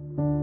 you